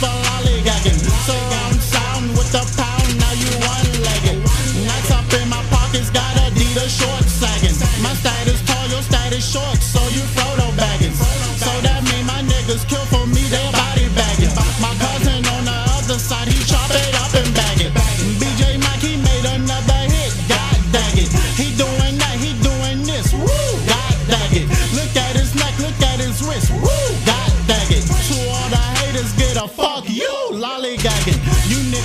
for lollygagging. Surround sound with the pound, now you one-legged. Nights up in my pockets, got Adidas shorts sagging. My status tall, your status short, so you photo bagging. So that mean my niggas kill for me, they body bagging. My cousin on the other side, he chop it up and bag it. BJ Mack, he made another hit, god dang it. He doing that, he doing this, woo, god dang it. Look at his neck, look at his wrist, woo,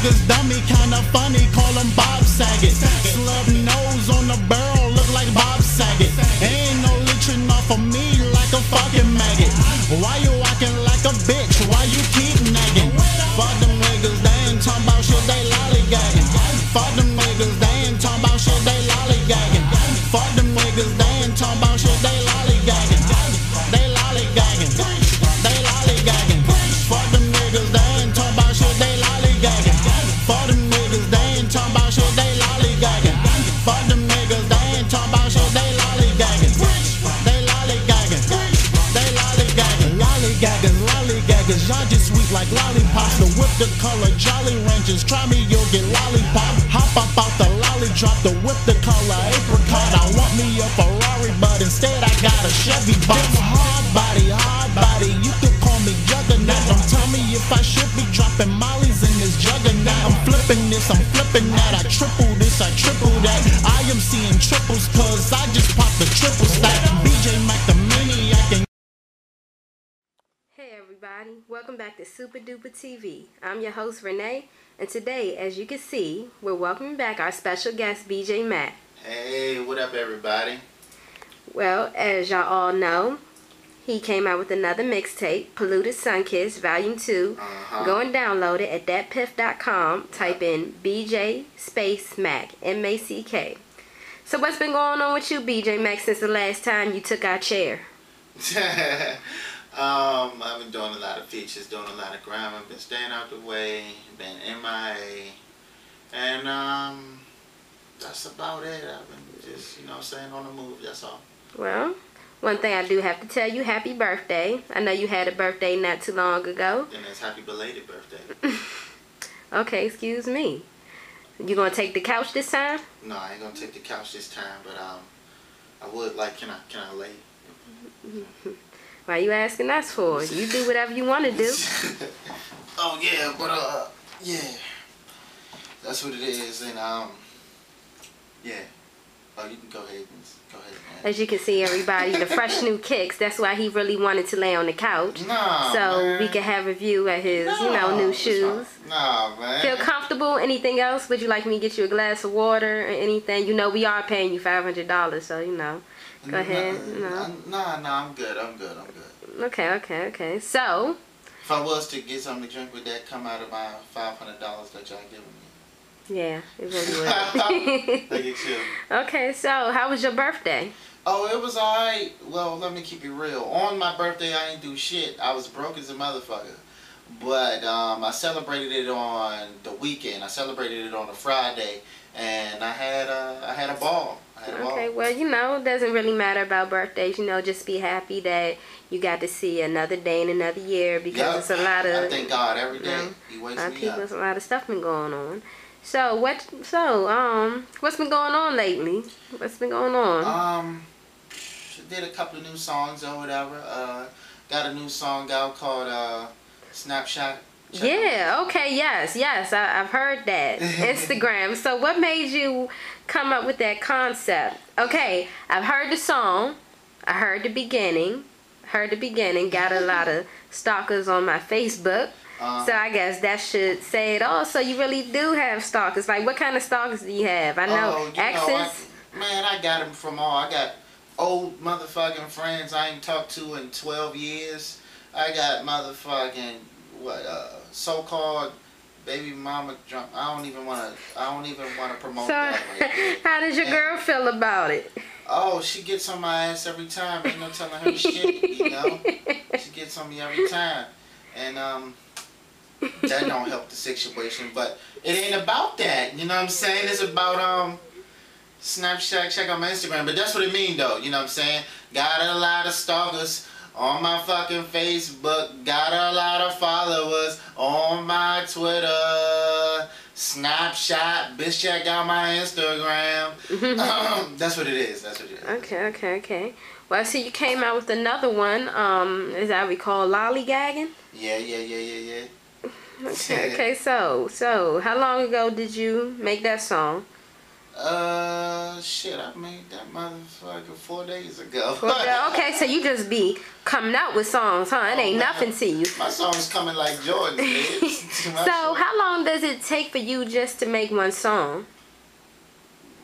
niggas dummy, kinda funny, call Bob Saget. Slub like lollipops. The whip the color, Jolly Ranchers. Try me, you'll get lollipop. Hop up out the lolly drop, the whip the color apricot. I want me a Ferrari, but instead I got a Chevy box. Hard body, hard body, you could call me Juggernaut. Don't tell me if I should be dropping mollies in this juggernaut. I'm flipping this, I'm flipping that. I triple this, I triple that. I am seeing triples, cause I just popped the triple stack. Everybody, welcome back to Super Duper TV. I'm your host Renee, and today, as you can see, we're welcoming back our special guest BJ Mack. Hey, what up, everybody? Well, as y'all all know, he came out with another mixtape, Polluted Sun Sunkiss Volume 2. Uh-huh. Go and download it at datpiff.com. Type in BJ Space Mack, M A C K. So, what's been going on with you, BJ Mack, since the last time you took our chair? um, I've been doing a lot of features, doing a lot of grime. I've been staying out the way, been MIA, and um, that's about it. I've been just, you know, staying on the move. That's all. Well, one thing I do have to tell you, happy birthday. I know you had a birthday not too long ago. And it's happy belated birthday. Okay, excuse me. You gonna take the couch this time? no, I ain't gonna take the couch this time, but um, I would like. Can I? Can I lay? Why you asking us for? You do whatever you want to do. oh yeah, but uh, yeah, that's what it is, and um, yeah. Oh, you can go ahead and go ahead, man. As you can see, everybody, the fresh new kicks. That's why he really wanted to lay on the couch, Nah, so man. we can have a view at his, you know, new shoes. Nah, man. Feel comfortable? Anything else? Would you like me to get you a glass of water or anything? You know, we are paying you five hundred dollars, so you know. Go ahead. No. No. nah, I'm good. I'm good. I'm good. Okay, okay, okay. So, If I was to get something to drink, would that come out of my five hundred dollars that y'all giving me? yeah, it really would. Thank you too. okay, so how was your birthday? Oh, it was alright. Well, let me keep it real. On my birthday, I ain't do shit. I was broke as a motherfucker. But um, I celebrated it on the weekend. I celebrated it on a Friday, and I had a, I had a ball. I had a ball. Okay, well, you know, it doesn't really matter about birthdays. You know, just be happy that you got to see another day and another year because Yup. it's a lot of I thank God every day. know, He a wakes lot of me people, up. a lot of stuff been going on. So what? So um, what's been going on lately? What's been going on? Um, did a couple of new songs or whatever. Uh, got a new song out called uh, Snapshot. Check yeah. Okay. Yes. Yes. I, I've heard that Instagram. So what made you come up with that concept? Okay, I've heard the song. I heard the beginning. Heard the beginning. Got a lot of stalkers on my Facebook. Uh, So I guess that should say it all. So you really do have stalkers. Like, what kind of stalkers do you have? I know oh, exes. know, I, man, I got them from all. I got old motherfucking friends I ain't talked to in 12 years. I got motherfucking, what, uh, so-called baby mama drunk. I don't even want to, I don't even want to promote so that right how does your And- girl feel about it? Oh, she gets on my ass every time. Ain't no telling her shit, you know. She gets on me every time, and um, that don't help the situation. But it ain't about that. You know what I'm saying? It's about um, Snapchat. Check out my Instagram. But that's what it mean though. You know what I'm saying? Got a lot of stalkers on my fucking Facebook. Got a lot of followers on my Twitter. Snapshot, Bitch, check out my Instagram. Um, that's what it is. That's what it is. Okay, okay, okay. Well, I see you came out with another one. Um, as I recall, lollygagging. Yeah, yeah, yeah, yeah, yeah. Okay, okay. So, so how long ago did you make that song? Uh, shit, I made that motherfucker four days ago. Well, okay, so you just be coming out with songs, huh? It Oh, ain't man. nothing to you. My song's coming like Jordan. So, song- how long does it take for you just to make one song?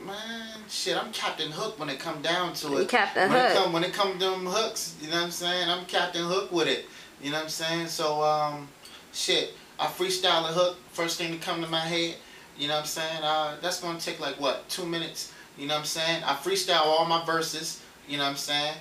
Man, shit, I'm Captain Hook when it come down to You it. Captain when Hook. It come, when it come to them hooks, you know what I'm saying? I'm Captain Hook with it. You know what I'm saying? So, um, shit, I freestyle a hook, first thing to come to my head. You know what I'm saying? Uh, that's gonna take like what, two minutes? You know what I'm saying? I freestyle all my verses. You know what I'm saying?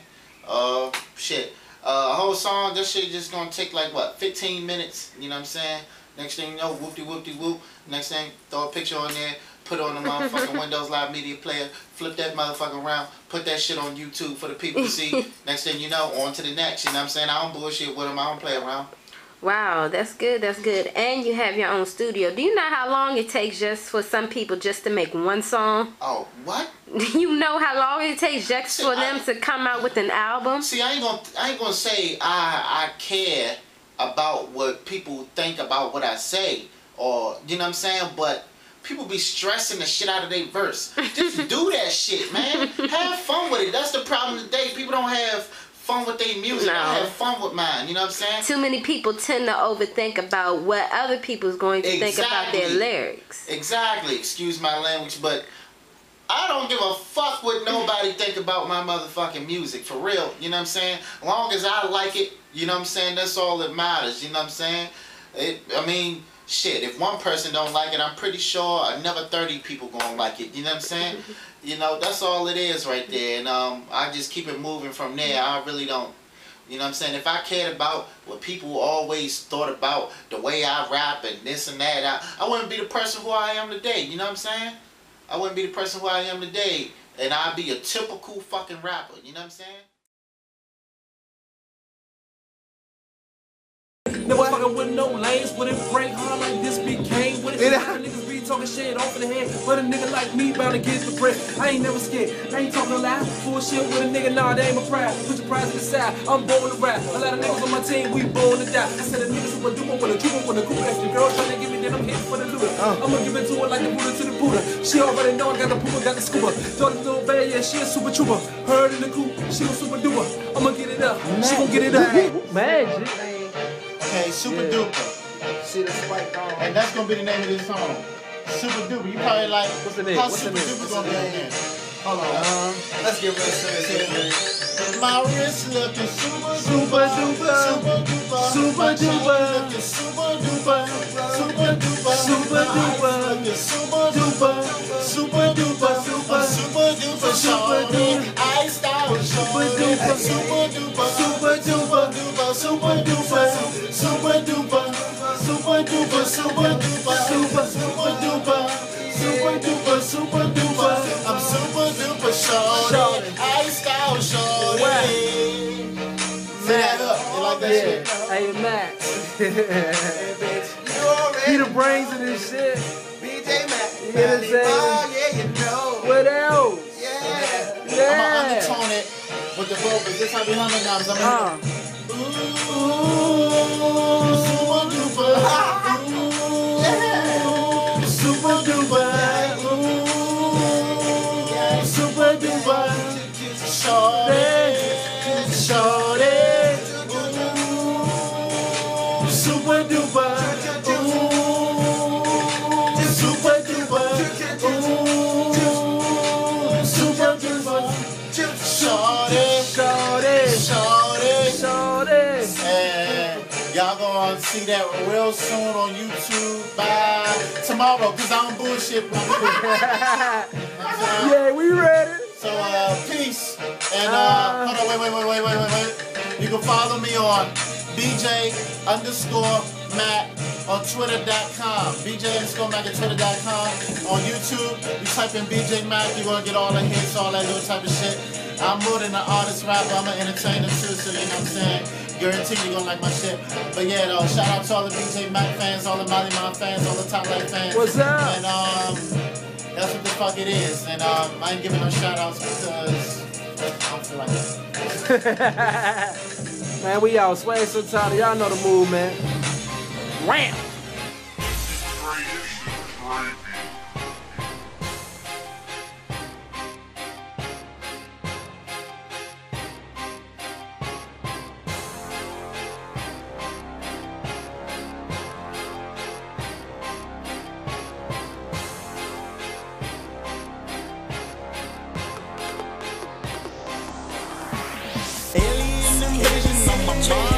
Uh, shit. Uh, a whole song, this shit just gonna take like what, 15 minutes? You know what I'm saying? Next thing you know, whoop-de whoop-de whoop. Next thing, throw a picture on there, put on the motherfucking Windows Live Media Player, flip that motherfucker around, put that shit on YouTube for the people to see. Next thing you know, on to the next. You know what I'm saying? I don't bullshit with them. I don't play around. Wow, that's good. That's good. And you have your own studio. Do you know how long it takes just for some people just to make one song? Oh, what? Do you know how long it takes just See, for I- them to come out with an album? See, I ain't gonna, I ain't gonna say I, I care about what people think about what I say, or you know what I'm saying. But people be stressing the shit out of their verse. Just do that shit, man. Have fun with it. That's the problem today. People don't have fun with their music. No. I have fun with mine. You know what I'm saying? Too many people tend to overthink about what other people's going to think about their lyrics. Exactly. Excuse my language, but I don't give a fuck what nobody think about my motherfucking music for real. You know what I'm saying? Long as I like it, you know what I'm saying. That's all that matters. You know what I'm saying? It. I mean, shit. If one person don't like it, I'm pretty sure another thirty people gonna like it. You know what I'm saying? you know, that's all it is right there. And um, I just keep it moving from there. I really don't. You know what I'm saying? If I cared about what people always thought about the way I rap and this and that, I, I wouldn't be the person who I am today. You know what I'm saying? I wouldn't be the person who I am today. And I'd be a typical fucking rapper. You know what I'm saying? Never fucking with no lanes, would it break hard like this became? Would it Yeah. yeah. niggas be talking shit off in the head? But a nigga like me bound to get the bread. I ain't never scared, I ain't talking loud. Bullshit with a nigga, nah, they ain't my pride. Put your pride to the side, I'm born to rap. A lot of niggas on my team, we born to die. I said a nigga super duper with a duper with a coupe. If the girl tryna give me, then I'm hitting for the looter. Uh. I'ma give it to her like the Buddha to the Buddha. She already know I got the pooper, got the scuba. Jordan little bad, yeah, she a super trooper. Heard in the coop, she a super duper. I'ma get it up, she gon' get it up. Magic. Okay, Super Yeah. Duper. See the spike on. And that's gonna be the name of this song. Super Duper. You probably like What's the name? how What's the Super name? Duper gonna be on there. Hold on. Um, let's get real serious. My wrist looking super Super duper, duper. super duper, Super My chain duper. looking super duper, super duper, Super My eyes duper. looking super duper, super duper, Super. I'm super duper, Super shorty. duper. I style Super shorty. duper. super duper, shit? Hey, Max. Hey, bitch, you already he the brains of this shit. BJ Mack. You know what I'm saying? Oh, yeah, you know. What else? Yeah. Yeah. I'm gonna undertone it with the vocals. This how we humming now. 'cause I'm Uh, Ooh, super duper. Ooh, see that real soon on YouTube by tomorrow, cause I don't bullshit. Yeah, we ready. So uh, peace. And uh, hold on, wait, wait, wait, wait, wait, wait, wait. You can follow me on BJ underscore Mack on Twitter.com. BJ underscore Mack at Twitter.com. On YouTube, you type in BJ Mack, you're gonna get all the hits, all that little type of shit. I'm more than an artist rapper, I'm an entertainer too, so you know what I'm saying? Guarantee you're gonna like my shit. But yeah, though, shout out to all the BJ Mack fans, all the Molly Mon fans, all the Top Light fans. What's up? And um, that's what the fuck it is. And um, I ain't giving no shout outs because I don't feel like it. Man, we out. Sway so tired. Y'all know the move, man. Ram. 你追